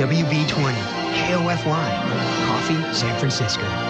WB20, KOFY, Coffee, San Francisco.